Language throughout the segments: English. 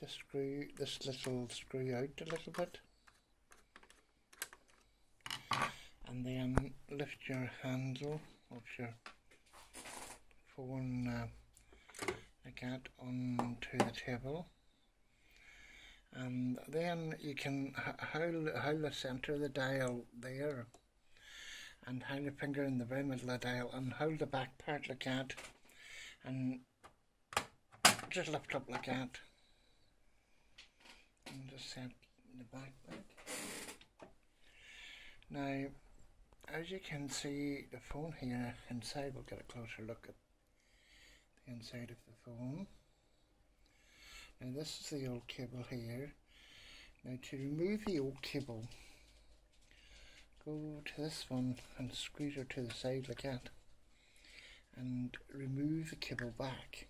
just screw this little screw out a little bit. And then lift your handle of your phone uh, that onto the table. And then you can hold, hold the center of the dial there and hold your finger in the very middle of the dial and hold the back part like that and just lift up like that and just set the back now as you can see the phone here inside we'll get a closer look at the inside of the phone. Now this is the old cable here. Now to remove the old cable go to this one and squeeze it to the side like that and remove the cable back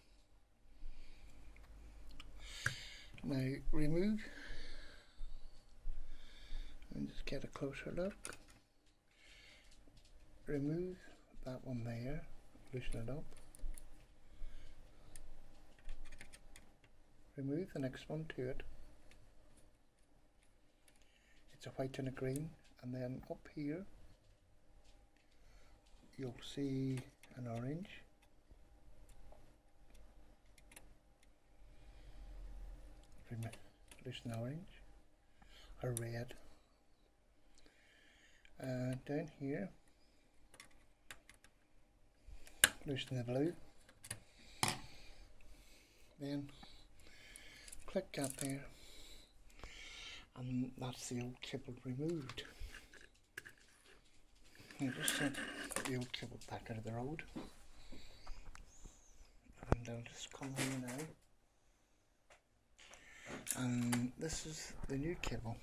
now remove and just get a closer look remove that one there, loosen it up. Remove the next one to it. It's a white and a green and then up here you'll see an orange. Loosen the orange, a red. Uh, down here loosen the blue. Then click that there and that's the old cable removed. I just set the old cable back out of the road. And I'll just come here now and this is the new cable.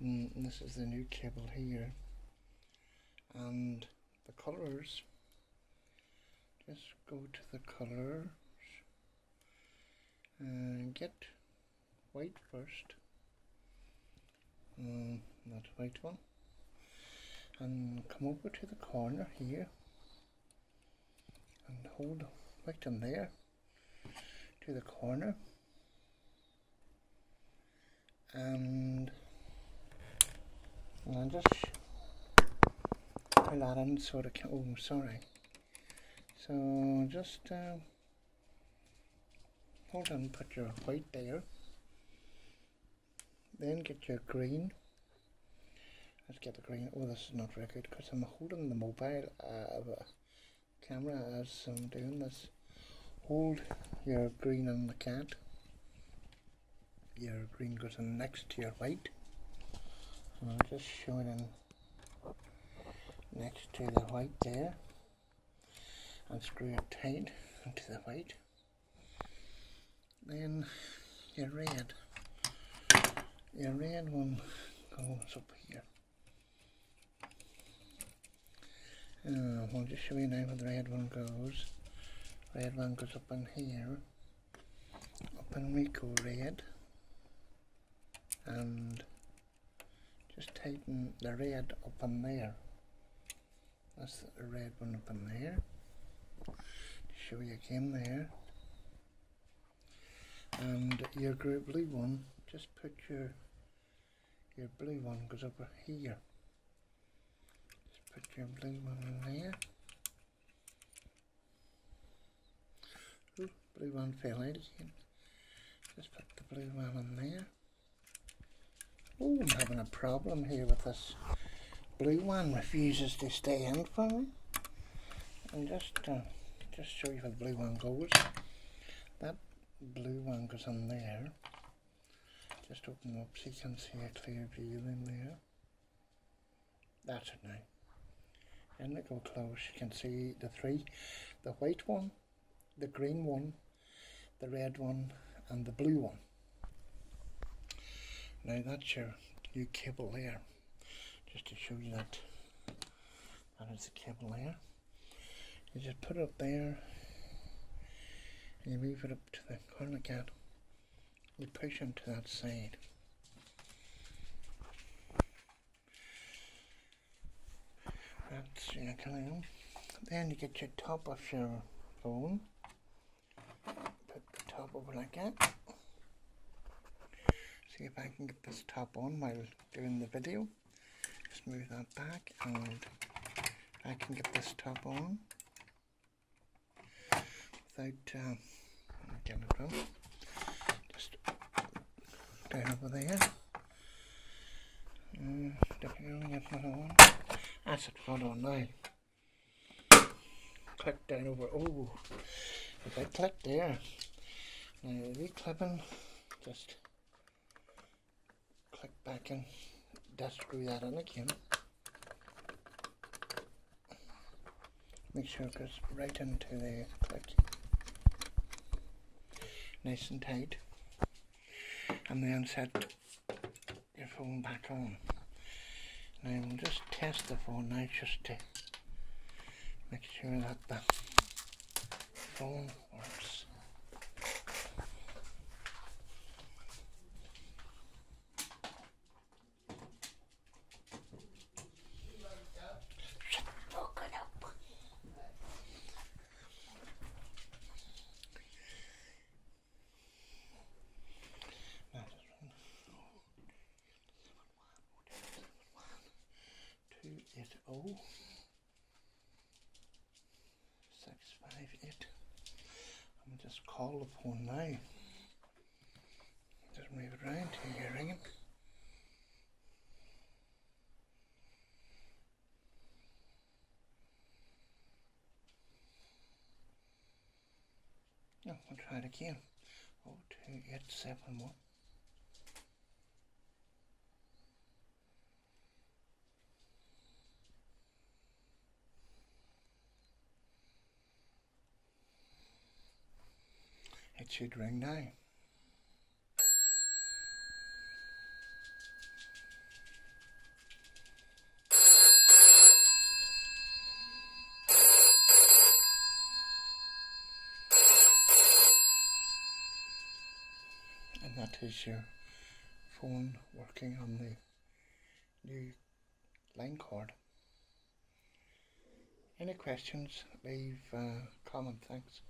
And this is the new cable here. And the colours. Let's go to the colors and get white first. Um, that white one. And come over to the corner here. And hold right in there. To the corner and and just pull that in so it can, oh sorry so just uh, hold on, put your white there. Then get your green. Let's get the green. Oh, this is not very good because I'm holding the mobile uh, camera as I'm doing this. Hold your green on the cat. Your green goes in next to your white. So I'm just showing in next to the white there and screw it tight into the white. Then your red, your red one goes up here. Uh, I'll just show you now where the red one goes. Red one goes up in here, up in Rico red, and just tighten the red up in there. That's the red one up in there. Show you again there. And your blue one just put your your blue one goes over here. Just put your blue one in there. Ooh, blue one fell out again. Just put the blue one in there oh I'm having a problem here with this blue one refuses to stay in for me and just uh, just show you where the blue one goes. That blue one goes in there. Just open up so you can see a clear view in there. That's it now. And we go close, you can see the three. The white one, the green one, the red one, and the blue one. Now that's your new cable there. Just to show you that that is the cable there you just put it up there and you move it up to the corner again. You push them to that side. That's your clam then you get your top of your phone. Put the top over like that see if I can get this top on while doing the video. Just move that back and I can get this top on without uh, getting it wrong. Just down over there. Uh, definitely get that on. That's it, hold on now. Click down over, oh, if I click there, now reclipping, just click back and just screw that in again. Make sure it goes right into the. Nice and tight. And then set your phone back on. Now we'll just test the phone now just to make sure that the phone eight oh six five eight. I'm just call the phone now. Just move it around till you're ringing. No, I'll try it again. Oh two eight seven one. It should ring now. And that is your phone working on the new line cord. Any questions, leave a comment, thanks.